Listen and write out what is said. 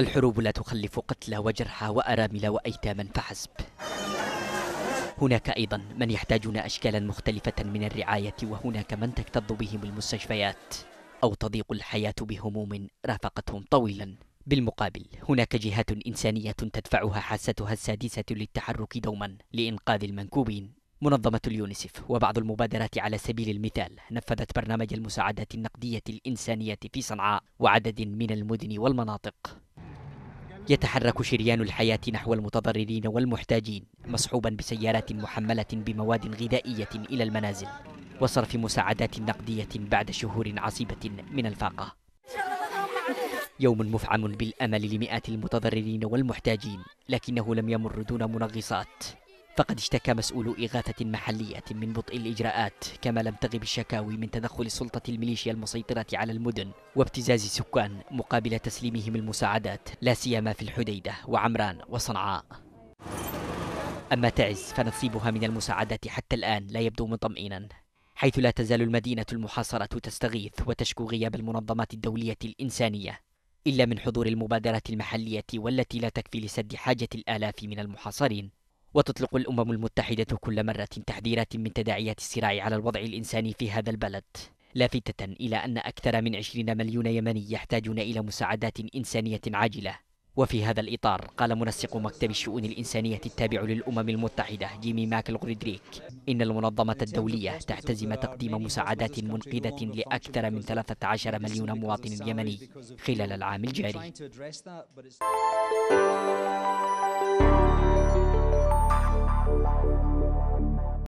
الحروب لا تخلف قتلى وجرحى وأرامل وأيتاما فحسب. هناك أيضا من يحتاجون أشكالا مختلفة من الرعاية وهناك من تكتظ بهم المستشفيات أو تضيق الحياة بهموم رافقتهم طويلا. بالمقابل هناك جهات إنسانية تدفعها حاستها السادسة للتحرك دوما لإنقاذ المنكوبين. منظمة اليونيسف وبعض المبادرات على سبيل المثال نفذت برنامج المساعدات النقدية الإنسانية في صنعاء وعدد من المدن والمناطق. يتحرك شريان الحياة نحو المتضررين والمحتاجين مصحوبا بسيارات محملة بمواد غذائية إلى المنازل وصرف مساعدات نقدية بعد شهور عصيبة من الفاقة. يوم مفعم بالأمل لمئات المتضررين والمحتاجين لكنه لم يمر دون منغصات. فقد اشتكى مسؤول إغاثة محلية من بطء الإجراءات كما لم تغب الشكاوي من تدخل سلطة الميليشيا المسيطرة على المدن وابتزاز السكان مقابل تسليمهم المساعدات لا سيما في الحديدة وعمران وصنعاء. أما تعز فنصيبها من المساعدات حتى الآن لا يبدو مطمئنا حيث لا تزال المدينة المحاصرة تستغيث وتشكو غياب المنظمات الدولية الإنسانية إلا من حضور المبادرات المحلية والتي لا تكفي لسد حاجة الآلاف من المحاصرين. وتطلق الأمم المتحدة كل مرة تحذيرات من تداعيات الصراع على الوضع الإنساني في هذا البلد. لافتة إلى أن أكثر من 20 مليون يمني يحتاجون إلى مساعدات إنسانية عاجلة. وفي هذا الإطار قال منسق مكتب الشؤون الإنسانية التابع للأمم المتحدة جيمي ماكل غريدريك إن المنظمة الدولية تحتزم تقديم مساعدات منقذة لأكثر من 13 مليون مواطن يمني خلال العام الجاري.